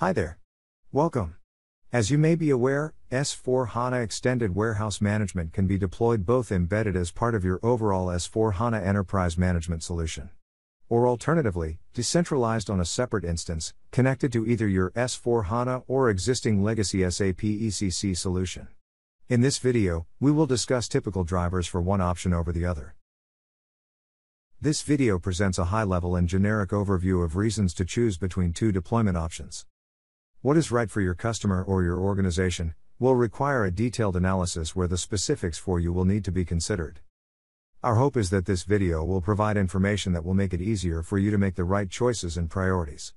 Hi there. Welcome. As you may be aware, S4 HANA Extended Warehouse Management can be deployed both embedded as part of your overall S4 HANA Enterprise Management solution. Or alternatively, decentralized on a separate instance, connected to either your S4 HANA or existing legacy SAP ECC solution. In this video, we will discuss typical drivers for one option over the other. This video presents a high level and generic overview of reasons to choose between two deployment options. What is right for your customer or your organization will require a detailed analysis where the specifics for you will need to be considered. Our hope is that this video will provide information that will make it easier for you to make the right choices and priorities.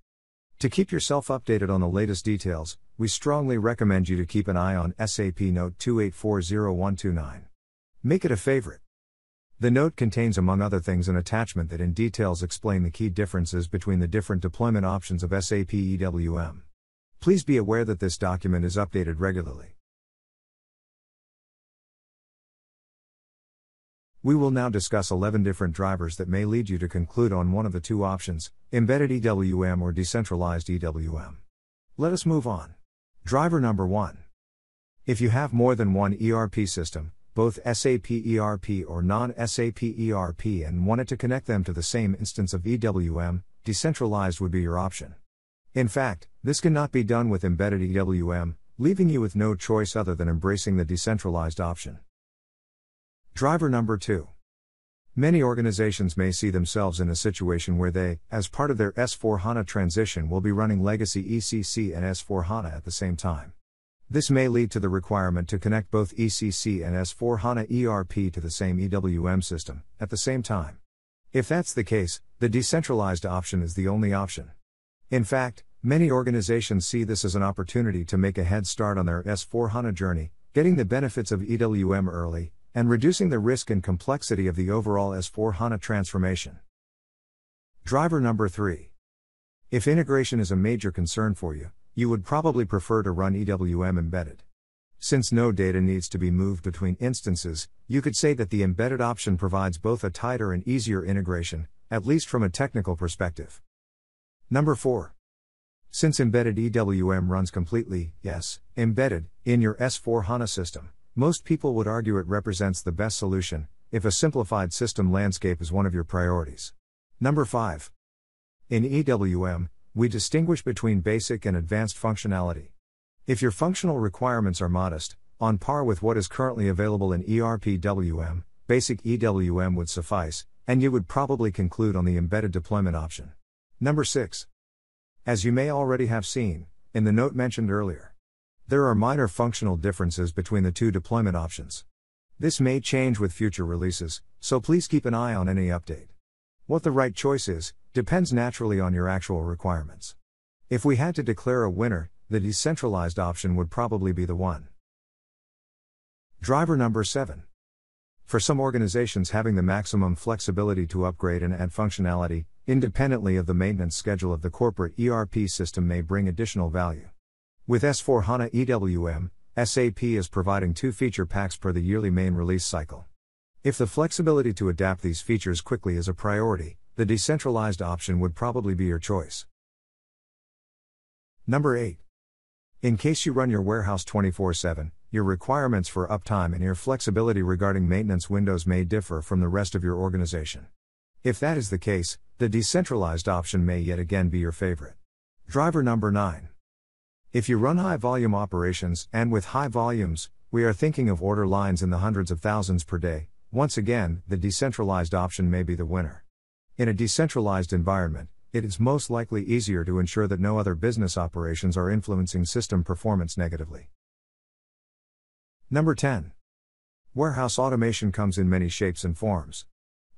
To keep yourself updated on the latest details, we strongly recommend you to keep an eye on SAP Note 2840129. Make it a favorite. The note contains, among other things, an attachment that in details explain the key differences between the different deployment options of SAP EWM. Please be aware that this document is updated regularly. We will now discuss 11 different drivers that may lead you to conclude on one of the two options embedded EWM or decentralized EWM. Let us move on. Driver number 1. If you have more than one ERP system, both SAP ERP or non SAP ERP, and wanted to connect them to the same instance of EWM, decentralized would be your option. In fact, this cannot be done with embedded EWM, leaving you with no choice other than embracing the decentralized option. Driver number 2. Many organizations may see themselves in a situation where they, as part of their S4 HANA transition, will be running legacy ECC and S4 HANA at the same time. This may lead to the requirement to connect both ECC and S4 HANA ERP to the same EWM system at the same time. If that's the case, the decentralized option is the only option. In fact, many organizations see this as an opportunity to make a head start on their S4 HANA journey, getting the benefits of EWM early, and reducing the risk and complexity of the overall S4 HANA transformation. Driver number 3. If integration is a major concern for you, you would probably prefer to run EWM embedded. Since no data needs to be moved between instances, you could say that the embedded option provides both a tighter and easier integration, at least from a technical perspective. Number 4. Since embedded EWM runs completely, yes, embedded, in your S4 HANA system, most people would argue it represents the best solution, if a simplified system landscape is one of your priorities. Number 5. In EWM, we distinguish between basic and advanced functionality. If your functional requirements are modest, on par with what is currently available in ERPWM, basic EWM would suffice, and you would probably conclude on the embedded deployment option. Number 6. As you may already have seen, in the note mentioned earlier, there are minor functional differences between the two deployment options. This may change with future releases, so please keep an eye on any update. What the right choice is, depends naturally on your actual requirements. If we had to declare a winner, the decentralized option would probably be the one. Driver number 7. For some organizations, having the maximum flexibility to upgrade and add functionality, independently of the maintenance schedule of the corporate ERP system, may bring additional value. With S4 HANA EWM, SAP is providing two feature packs per the yearly main release cycle. If the flexibility to adapt these features quickly is a priority, the decentralized option would probably be your choice. Number 8. In case you run your warehouse 24 7, your requirements for uptime and your flexibility regarding maintenance windows may differ from the rest of your organization. If that is the case, the decentralized option may yet again be your favorite. Driver number 9. If you run high volume operations, and with high volumes, we are thinking of order lines in the hundreds of thousands per day, once again, the decentralized option may be the winner. In a decentralized environment, it is most likely easier to ensure that no other business operations are influencing system performance negatively. Number 10. Warehouse automation comes in many shapes and forms.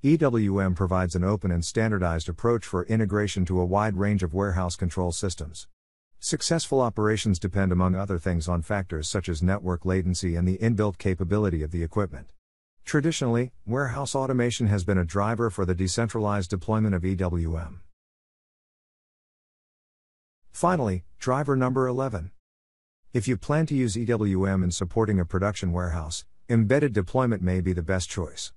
EWM provides an open and standardized approach for integration to a wide range of warehouse control systems. Successful operations depend, among other things, on factors such as network latency and the inbuilt capability of the equipment. Traditionally, warehouse automation has been a driver for the decentralized deployment of EWM. Finally, driver number 11. If you plan to use EWM in supporting a production warehouse, embedded deployment may be the best choice.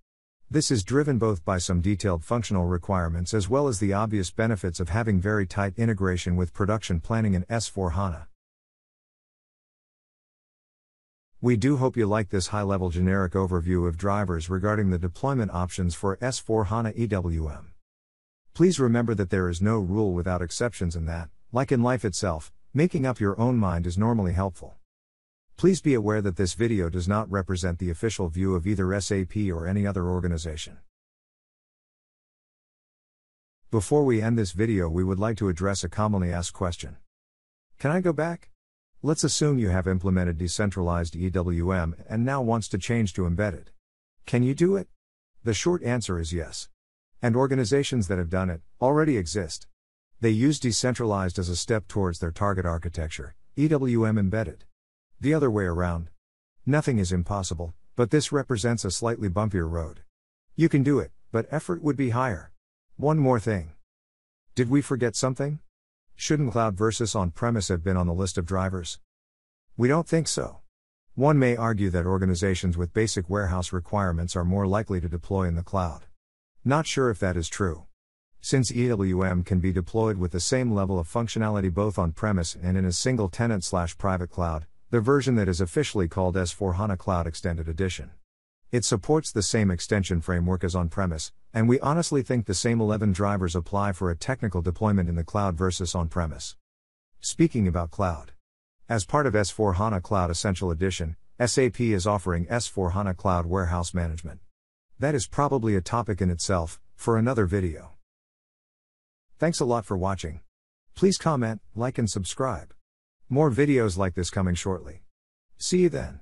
This is driven both by some detailed functional requirements as well as the obvious benefits of having very tight integration with production planning in S4 HANA. We do hope you like this high level generic overview of drivers regarding the deployment options for S4 HANA EWM. Please remember that there is no rule without exceptions and that, like in life itself, making up your own mind is normally helpful. Please be aware that this video does not represent the official view of either SAP or any other organization. Before we end this video, we would like to address a commonly asked question Can I go back? Let's assume you have implemented decentralized EWM and now wants to change to embedded. Can you do it? The short answer is yes. And organizations that have done it already exist. They use decentralized as a step towards their target architecture, EWM embedded. The other way around. Nothing is impossible, but this represents a slightly bumpier road. You can do it, but effort would be higher. One more thing. Did we forget something? Shouldn't cloud versus on premise have been on the list of drivers? We don't think so. One may argue that organizations with basic warehouse requirements are more likely to deploy in the cloud. Not sure if that is true. Since EWM can be deployed with the same level of functionality both on premise and in a single tenant slash private cloud, the version that is officially called S4 HANA Cloud Extended Edition. It supports the same extension framework as on premise, and we honestly think the same 11 drivers apply for a technical deployment in the cloud versus on premise. Speaking about cloud. As part of S4 HANA Cloud Essential Edition, SAP is offering S4 HANA Cloud Warehouse Management. That is probably a topic in itself, for another video. Thanks a lot for watching. Please comment, like, and subscribe. More videos like this coming shortly. See you then.